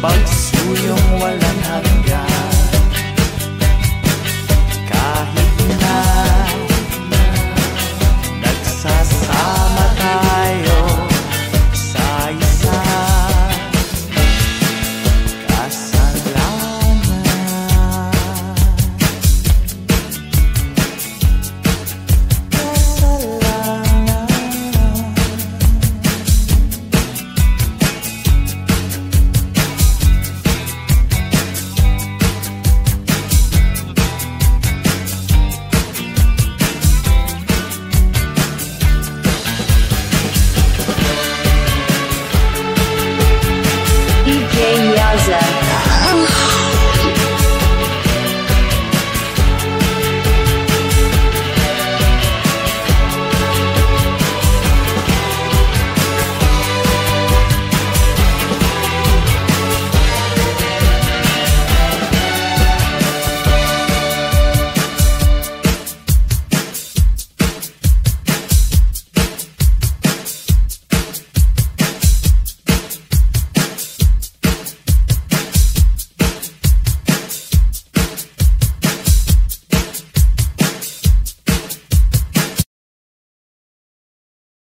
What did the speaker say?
bugs.